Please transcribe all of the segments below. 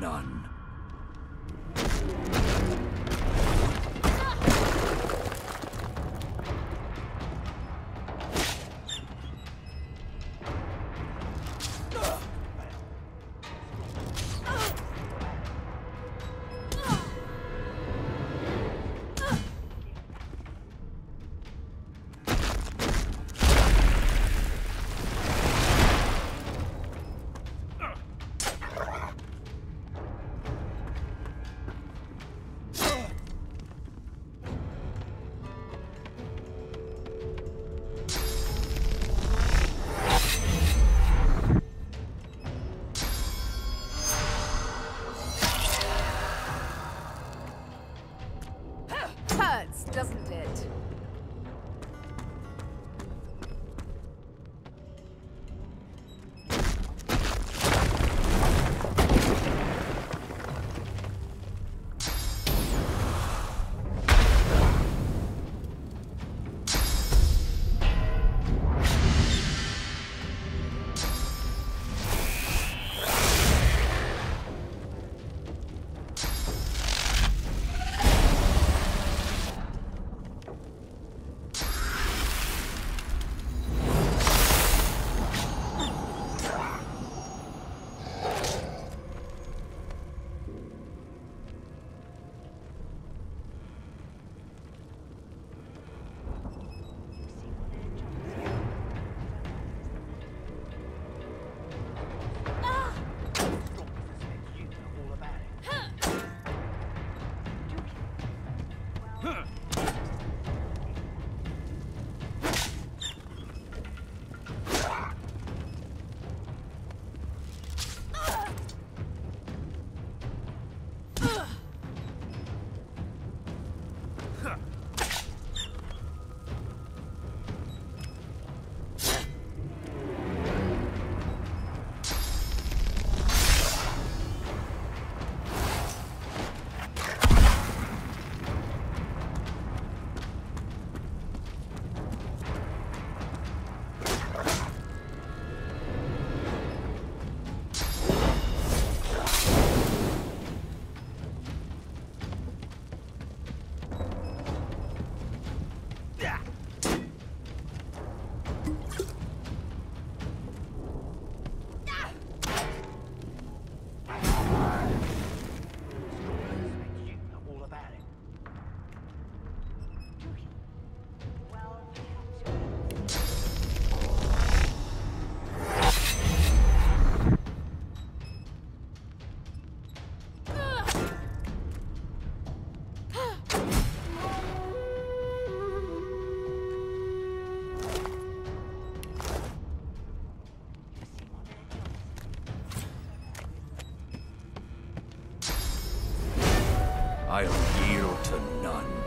none. I'll yield to none.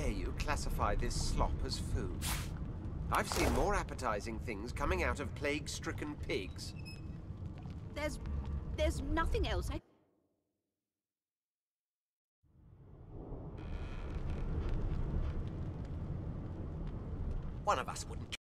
Dare you classify this slop as food? I've seen more appetizing things coming out of plague-stricken pigs. There's... there's nothing else I... One of us wouldn't